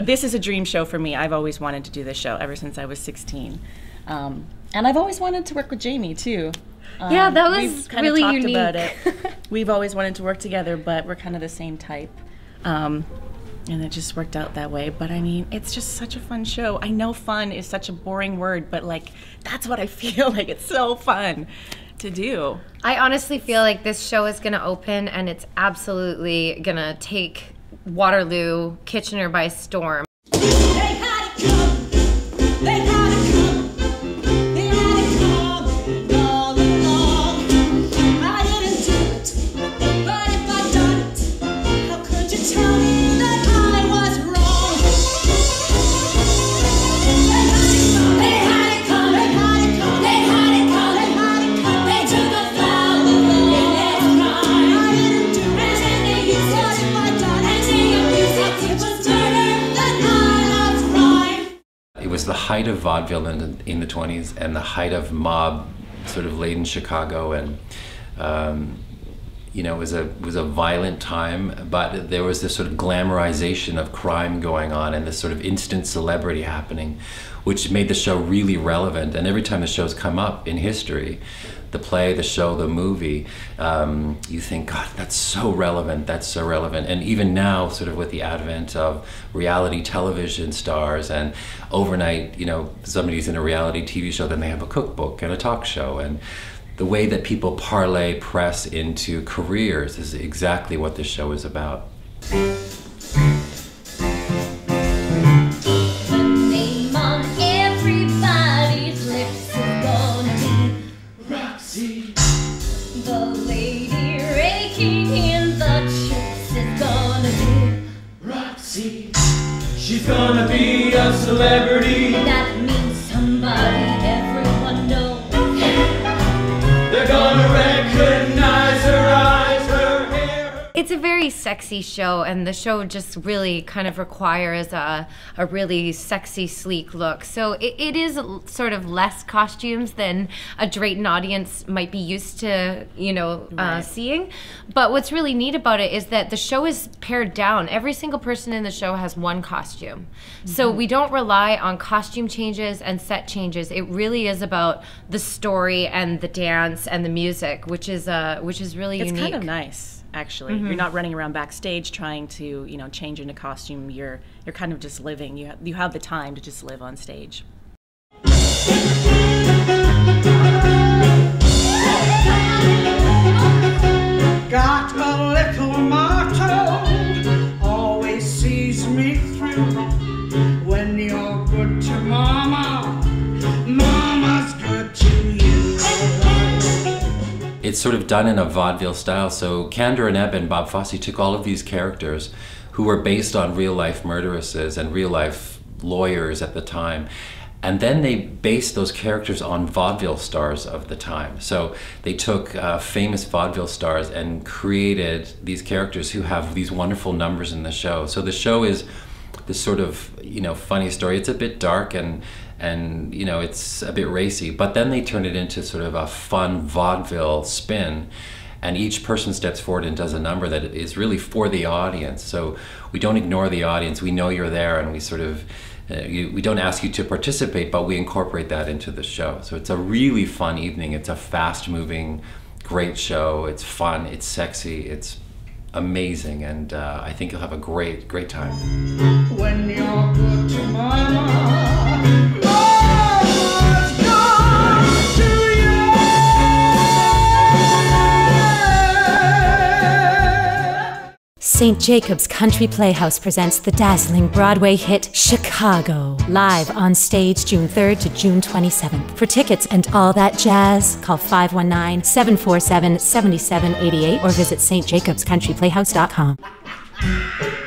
This is a dream show for me. I've always wanted to do this show ever since I was 16. Um, and I've always wanted to work with Jayme too. Um, Yeah, that was we've kinda really talked About unique. it. we've always wanted to work together, but we're kind of the same type. Um, and it just worked out that way. But I mean, it's just such a fun show. I know fun is such a boring word, but like, that's what I feel like. It's so fun to do. I honestly feel like this show is going to open and it's absolutely going to take Waterloo, Kitchener by storm. They was the height of vaudeville in, in the 20s and the height of mob sort of laden Chicago and um, you know it was a was a violent time but there was this sort of glamorization of crime going on and this sort of instant celebrity happening which made the show really relevant and every time the shows come up in history the play, the show, the movie, um, you think, God, that's so relevant, that's so relevant. And even now, sort of with the advent of reality television stars and overnight, you know, somebody's in a reality TV show, then they have a cookbook and a talk show. And the way that people parlay press into careers is exactly what this show is about. name on everybody's lips is gonna be Roxie. The lady raking in the chips is gonna be Roxie. She's gonna be a celebrity. It's a very sexy show, and the show just really kind of requires a, a really sexy, sleek look. So it, it is sort of less costumes than a Drayton audience might be used to, you know, uh, seeing. But what's really neat about it is that the show is pared down. Every single person in the show has one costume. So we don't rely on costume changes and set changes. It really is about the story and the dance and the music, which is uh, which is really It's unique. kind of nice, actually. You're mm. not running around backstage trying to, you know, change into costume. You're you're kind of just living. You ha- you have the time to just live on stage. Got a little motto, always sees me through. When you're it's sort of done in a vaudeville style. So Kander and Ebb and Bob Fosse took all of these characters who were based on real life murderesses and real life lawyers at the time. And then they based those characters on vaudeville stars of the time. So they took uh, famous vaudeville stars and created these characters who have these wonderful numbers in the show. So the show is this sort of you know funny story. It's a bit dark and and you know it's a bit racy, but then they turn it into sort of a fun vaudeville spin. And each person steps forward and does a number that is really for the audience. So we don't ignore the audience. We know you're there, and we sort of uh, you, we don't ask you to participate, but we incorporate that into the show. So it's a really fun evening. It's a fast-moving, great show. It's fun. It's sexy. It's amazing, and uh, I think you'll have a great, great time. St. Jacob's Country Playhouse presents the dazzling Broadway hit Chicago, live on stage June 3rd to June 27th. For tickets and all that jazz, call 519 747 7788 or visit stjacobscountryplayhouse.com.